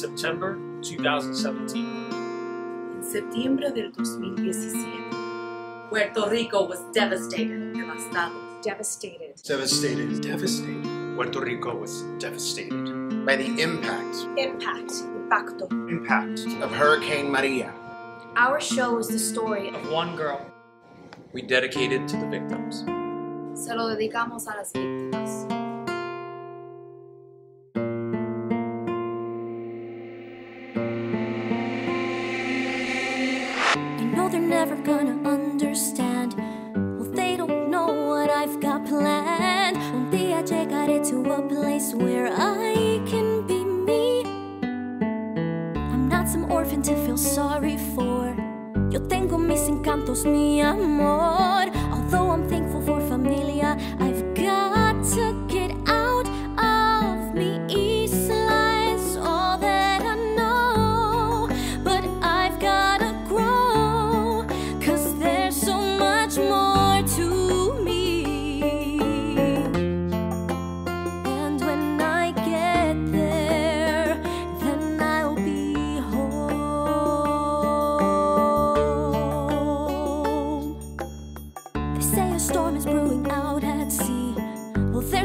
September 2017. En septiembre del 2017, Puerto Rico was devastated, devastado. devastated Devastated. Devastated. Puerto Rico was devastated. By the impact impact, impacto. Impact. of Hurricane Maria. Our show is the story of One girl. We dedicated to the victims. Se lo dedicamos a las víctimas. To a place where I can be me. I'm not some orphan to feel sorry for. Yo tengo mis encantos, mi amor.